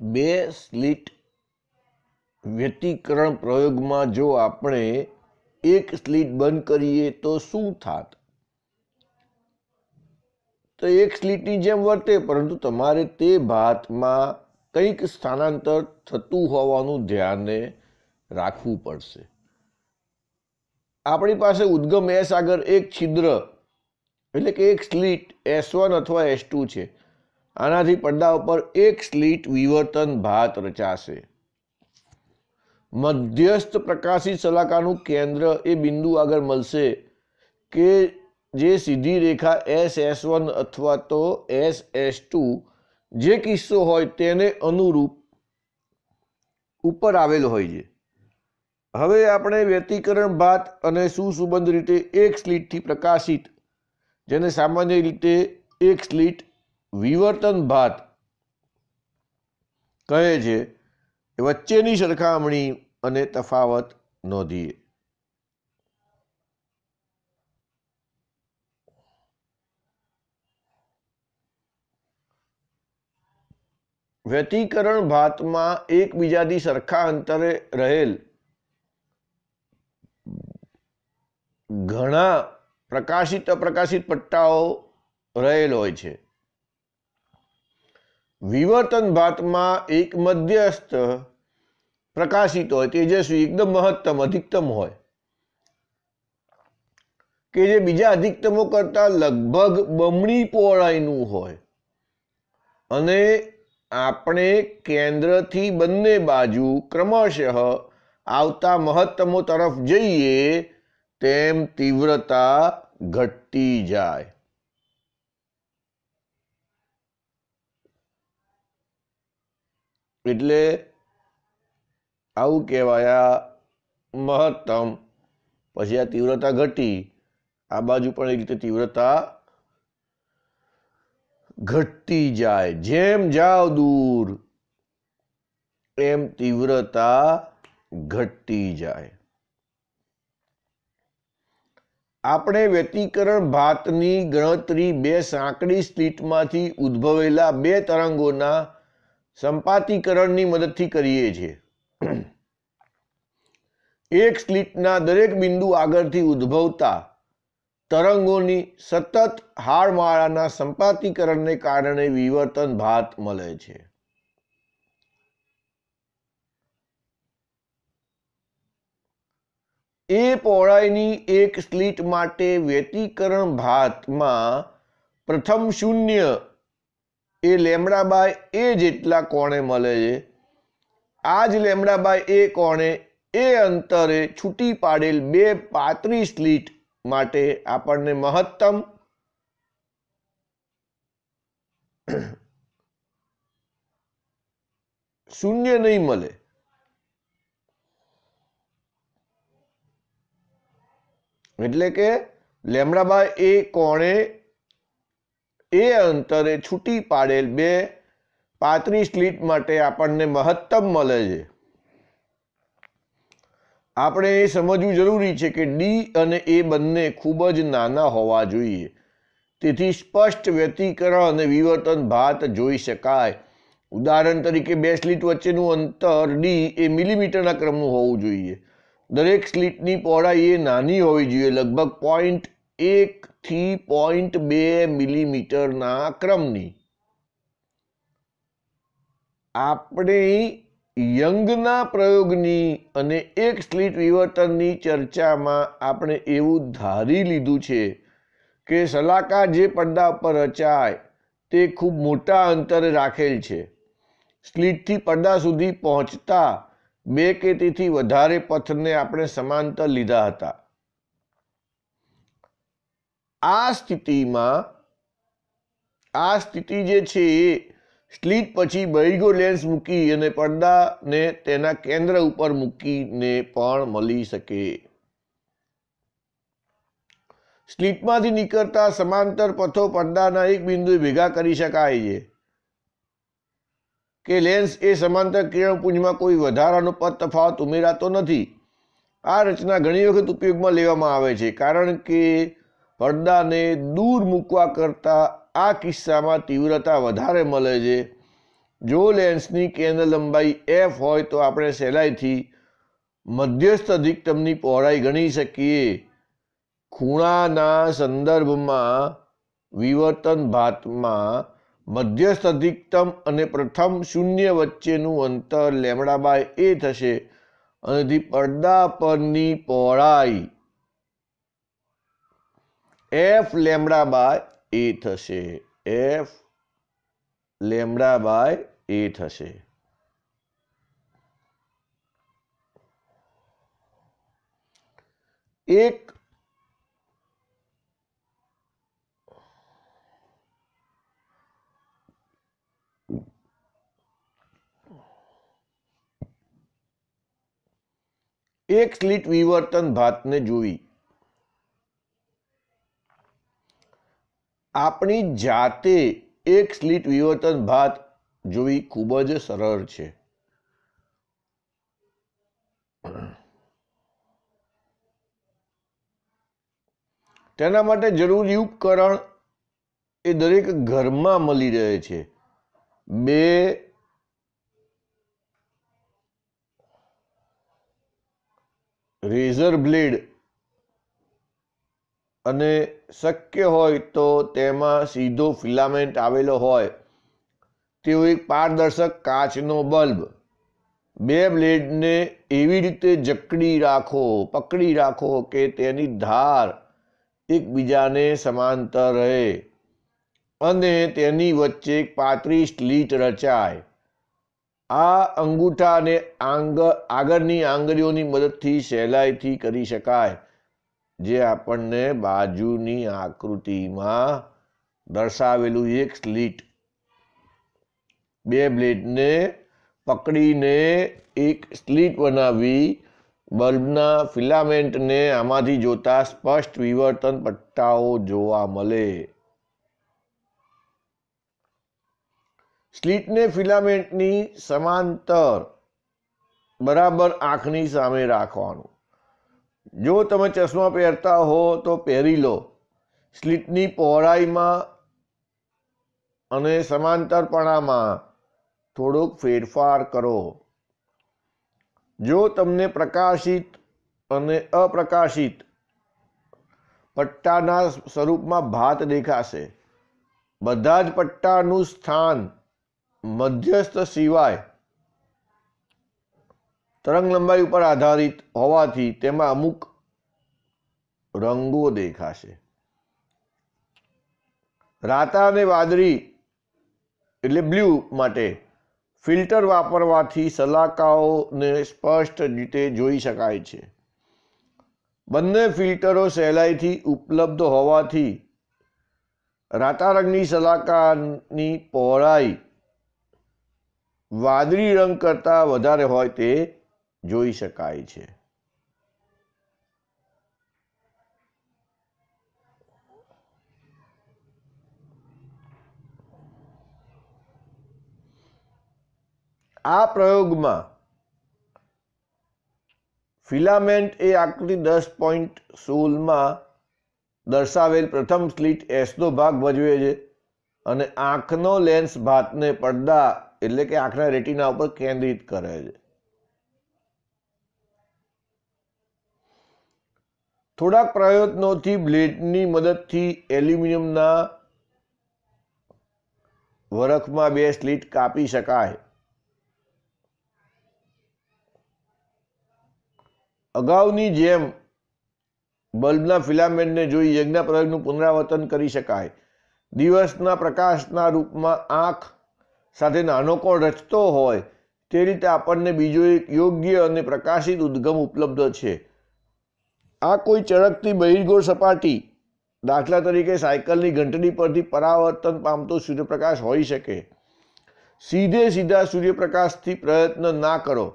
બે સ્લિટ વ્યતિકરણ પ્રયોગમાં જો આપણે એક સ્લિટ બંધ કરીએ તો શું થાત? તો એક સ્લિટની જેમ વર્તે, પરંતુ તમારે તે ભાતમાં કંઈક સ્થાનાંતર થતું હોવાનું ધ્યાને રાખવું પડશે. આપણી પાસે ઉદ્ગમ એસ આગળ એક છિદ્ર, એટલે કે એક સ્લિટ એસ વન અથવા એસ ટુ છે. આનાથી પડદા ઉપર એક સ્લીટ વિવર્તન ભાત રચાશે. મધ્યસ્થ પ્રકાશિત સલાકાનું કેન્દ્ર એ બિંદુ આગળ મળશે કે જે સીધી રેખા એસ એસ વન અથવા તો એસ એસ ટુ જે કિસ્સો હોય તેને અનુરૂપ ઉપર આવેલો હોય છે. હવે આપણે વ્યતિકરણ ભાત અને સુસુબંધ રીતે એક સ્લીટથી પ્રકાશિત, જેને સામાન્ય રીતે એક સ્લિટ વિવર્તન ભાત કહે છે એ વચ્ચેની સરખામણી અને તફાવત નોંધીએ. વ્યતિકરણ ભાતમાં એકબીજાથી સરખા અંતરે રહેલ ઘણા પ્રકાશિત અપ્રકાશિત પટ્ટાઓ રહેલ હોય છે. વિવર્તન ભાતમાં એક મધ્યસ્થ પ્રકાશિત હોય, તેજસ્વી, એકદમ મહત્તમ, અધિકતમ હોય, કે જે બીજા અધિકતમો કરતા લગભગ બમણી પહોળાઈનું હોય. અને આપણે કેન્દ્રથી બંને બાજુ ક્રમશઃ આવતા મહત્તમો તરફ જઈએ, તેમ તીવ્રતા ઘટતી જાય. એટલે આવું કહેવાયા મહત્તમ. પછી આ તીવ્રતા ઘટી. આ બાજુ પણ એ રીતે તીવ્રતા ઘટતી જાય. જેમ જાઓ દૂર, એમ તીવ્રતા ઘટતી જાય. આપણે વ્યતિકરણ ભાતની ગણતરી બે સાંકડી સ્લિટમાંથી ઉદ્ભવેલા બે તરંગોના સંપાતીકરણની મદદથી કરીએ છીએ. એક સ્લિટના દરેક બિંદુ આગળથી ઉદ્ભવતા તરંગોની સતત હારમાળાના સંપાતીકરણને કારણે વિવર્તન ભાત મળે છે. એ પહોળાઈની એક સ્લિટ માટે વ્યતિકરણ ભાતમાં પ્રથમ શૂન્ય એ લેમડા બાય એ જેટલા કોણે મળે છે આ જ લેમડા બાય એ કોણે એ અંતરે છૂટી પાડેલ બે પાંત્રીસ લીટ માટે આપણને મહત્તમ શૂન્ય નહીં મળે. એટલે કે લેમડા બાય એ કોણે એ અંતરે છૂટી પાડેલ બે પાંત્રીસ લીટ માટે આપણને મહત્તમ મળે છે. આપણે એ સમજવું જરૂરી છે કે ડી અને એ બંને ખૂબ જ નાના હોવા જોઈએ. તેથી સ્પષ્ટ વ્યતિકરણ અને વિવર્તન ભાત જોઈ શકાય. ઉદાહરણ તરીકે બે સ્લીટ વચ્ચેનું અંતર ડી એ મિલીમીટરના ક્રમનું હોવું જોઈએ. દરેક સ્લીટની પહોળાઈ એ નાની હોવી જોઈએ. લગભગ પોઈન્ટ એક થી પોઈન્ટ બે મિલીમીટરના ક્રમની. આપણે યંગના પ્રયોગની અને એક સ્લિટ વિવર્તનની ચર્ચામાં આપણે એવું ધારી લીધું છે કે સલાકા જે પડદા પર રચાય તે ખૂબ મોટા અંતરે રાખેલ છે. સ્લિટથી પડદા સુધી પહોંચતા બે કે તેથી વધારે પથને આપણે સમાંતર લીધા હતા. આ સ્થિતિમાં, આ સ્થિતિ જે છે એ સ્લીટ પછી બૈગો લેન્સ મૂકી અને પડદાને તેના કેન્દ્ર ઉપર મૂકીને પણ મળી શકે. સ્લીટમાંથી નીકળતા સમાંતર પથો પડદાના એક બિંદુએ ભેગા કરી શકાય છે. કે લેન્સ એ સમાંતર કિરણપુંજમાં કોઈ વધારાનો પદ તફાવત ઉમેરાતો નથી. આ રચના ઘણી વખત ઉપયોગમાં લેવામાં આવે છે, કારણ કે પડદાને દૂર મૂકવા કરતાં આ કિસ્સામાં તીવ્રતા વધારે મળે છે. જો લેન્સની કેન્દ્ર લંબાઈ એફ હોય તો આપણે સહેલાઈથી મધ્યસ્થ અધિકતમની પહોળાઈ ગણી શકીએ. ખૂણાના સંદર્ભમાં વિવર્તન ભાતમાં મધ્યસ્થ અધિકતમ અને પ્રથમ શૂન્ય વચ્ચેનું અંતર લેમડા બાય એ થશે. અને પડદા પરની પહોળાઈ એફ લેમડા બાય એ થશે. એફ લેમડા બાય એ થશે. એક એક સ્લિટ વિવર્તન ભાતને જોઈ આપણી જાતે એક સ્લીટ વિવર્તન ભાત જોવી ખૂબ જ સરળ છે. તેના માટે જરૂરી ઉપકરણ એ દરેક ઘરમાં મળી રહે છે. બે રેઝર બ્લેડ અને શક્ય હોય તો તેમાં સીધો ફિલામેન્ટ આવેલો હોય. તેવો એક પારદર્શક કાચનો બલ્બ. બે બ્લેડને એવી રીતે જકડી રાખો, પકડી રાખો કે તેની ધાર એકબીજાને સમાંતર રહે અને તેની વચ્ચે એક પાતળી સ્લીટ રચાય. આ અંગૂઠાને આંગ, આગળની આંગળીઓની મદદથી સહેલાઈથી કરી શકાય. જે આપણને બાજુની આકૃતિમાં દર્શાવેલું એક સ્લીટ બે બ્લેડને પકડીને એક સ્લીટ બનાવી બલ્બના ફિલામેન્ટને આમાંથી જોતા સ્પષ્ટ વિવર્તન પટ્ટાઓ જોવા મળે. સ્લીટને ફિલામેન્ટની સમાંતર બરાબર આંખની સામે રાખવાનું. જો તમે ચશ્મા પહેરતા હો તો પહેરી લો. સ્લીટની પહોળાઈમાં અને સમાંતરપણામાં થોડોક ફેરફાર કરો. જો તમને પ્રકાશિત અને અપ્રકાશિત પટ્ટાના સ્વરૂપમાં ભાત દેખાશે, બધા જ પટ્ટાનું સ્થાન મધ્યસ્થ સિવાય તરંગ લંબાઈ ઉપર આધારિત હોવાથી તેમાં અમુક રંગો દેખાશે. રાતા અને વાદળી એટલે બ્લુ માટે ફિલ્ટર વાપરવાથી સલાકાઓને સ્પષ્ટ રીતે જોઈ શકાય છે. બંને ફિલ્ટરો સહેલાઈથી ઉપલબ્ધ હોવાથી રાતા રંગની સલાકાની પહોળાઈ વાદળી રંગ કરતાં વધારે હોય તે જોઈ શકાય છે. આ પ્રયોગમાં ફિલામેન્ટ એ આકૃતિ દસ પોઈન્ટ સોળમાં દર્શાવેલ પ્રથમ સ્લિટ એસનો ભાગ ભજવે છે અને આંખનો લેન્સ ભાતને પડદા એટલે કે આંખના રેટિના ઉપર કેન્દ્રિત કરે છે. થોડાક પ્રયત્નોથી બ્લેડની મદદથી એલ્યુમિનિયમના વરખમાં બે સ્લીટ કાપી શકાય. અગાઉની જેમ બલ્બના ફિલામેન્ટને જોઈ યજ્ઞ પ્રયોગનું પુનરાવર્તન કરી શકાય. દિવસના પ્રકાશના રૂપમાં આંખ સાથે નાનો કોણ રચતો હોય તે રીતે આપણને બીજો એક યોગ્ય અને પ્રકાશિત ઉદ્ગમ ઉપલબ્ધ છે. આ કોઈ ચળકતી બહિર્ગોળ સપાટી, દાખલા તરીકે સાયકલની ઘંટડી પરથી પરાવર્તન પામતો સૂર્યપ્રકાશ હોઈ શકે. સીધે સીધા સૂર્યપ્રકાશથી પ્રયત્ન ના કરો.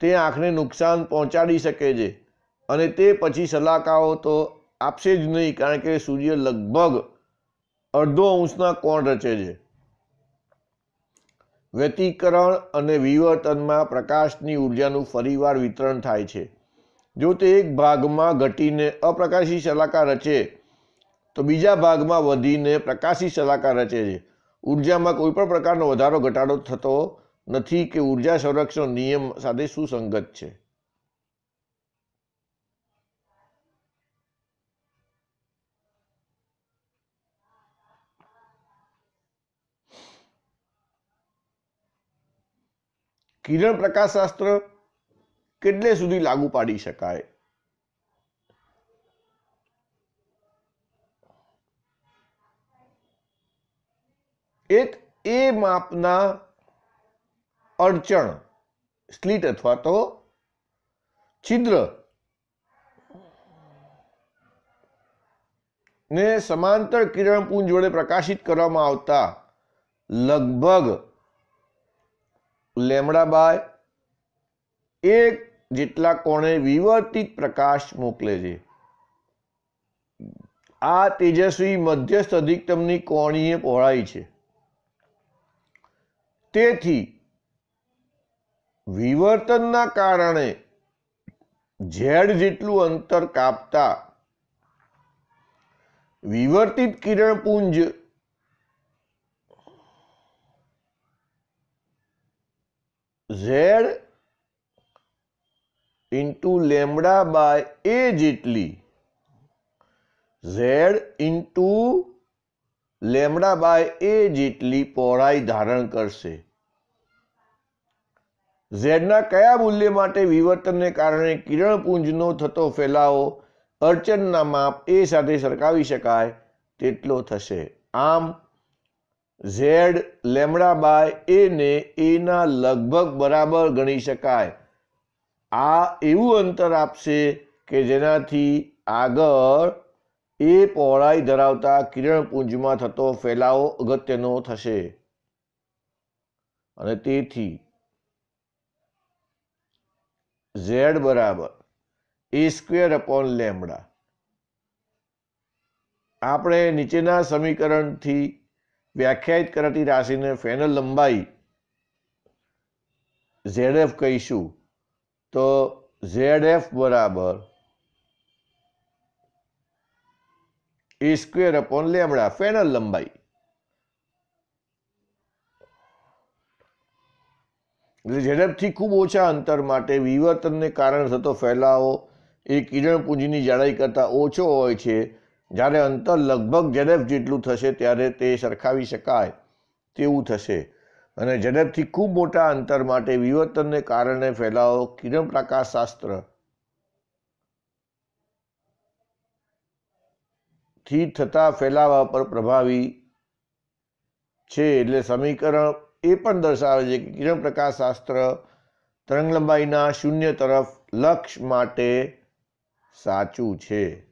તે આંખને નુકસાન પહોંચાડી શકે છે. અને તે પછી સલાહકારો તો આપશે જ નહીં, કારણ કે સૂર્ય લગભગ અડધો અંશના કોણ રચે છે? વ્યતિકરણ અને વિવર્તનમાં પ્રકાશની ઉર્જાનું ફરીવાર વિતરણ થાય છે. જો તે એક ભાગમાં ઘટીને અપ્રકાશી શલાકા રચે, તો બીજા ભાગમાં વધીને પ્રકાશી શલાકા રચે છે. ઉર્જામાં કોઈ પણ પ્રકારનો વધારો, ઘટાડો થતો નથી કે ઊર્જા સંરક્ષણ નિયમ સાથે સુસંગત છે. કિરણ પ્રકાશશાસ્ત્ર કેટલે સુધી લાગુ પાડી શકાય? એક એ માપના અડચણ, સ્લીટ અથવા તો છિદ્ર ને સમાંતર કિરણપુંજ વડે પ્રકાશિત કરવામાં આવતા લગભગ લેમડા બાય એક જેટલા કોણે વિવર્તિત પ્રકાશ મોકલે છે. આ તેજસ્વી મધ્યસ્થ અધિકતમની કોણીય પહોળાઈ છે. તેથી, વિવર્તનના કારણે ઝેડ જેટલું અંતર કાપતા વિવર્તિત કિરણપુંજ Z into lambda by A જેટલી. Z into lambda by A જેટલી પહોળાઈ ધારણ કરશે. ઝેડના કયા મૂલ્ય માટે વિવર્તનને કારણે કિરણપુંજનો થતો ફેલાવો અડચણના માપ એ સાથે સરખાવી શકાય તેટલો થશે. આમ ઝેડ લેમડા બાય એને એના લગભગ બરાબર ગણી શકાય. આ એવું અંતર આપશે કે જેનાથી આગળ એ પહોળાઈ ધરાવતા કિરણપુંજમાં થતો ફેલાવો અગત્યનો થશે. અને તેથી ઝેડ બરાબર એ સ્ક્વેર અપોન લેમડા આપણે નીચેના સમીકરણથી વ્યાખ્યાયિત કરાતી રાશિને ફેનલ લંબાઈ ઝેડ એફ કહીશું. તો ઝેડ એફ બરાબર A square upon lambda, Fresnel લંબાઈ. એટલે ઝડપથી ખૂબ ઓછા અંતર માટે વિવર્તનને કારણે થતો ફેલાવો એ કિરણપુંજીની જાડાઈ કરતાં ઓછો હોય છે. જ્યારે અંતર લગભગ ઝડપ જેટલું થશે ત્યારે તે સરખાવી શકાય તેવું થશે. અને ઝડપથી ખૂબ મોટા અંતર માટે વિવર્તનને કારણે ફેલાવો કિરણ પ્રકાશશાસ્ત્રથી થતા ફેલાવા પર પ્રભાવી છે એટલે સમીકરણ એ પણ દર્શાવે છે કે કિરણ પ્રકાશશાસ્ત્ર તરંગ લંબાઈના શૂન્ય તરફ લક્ષ માટે સાચું છે.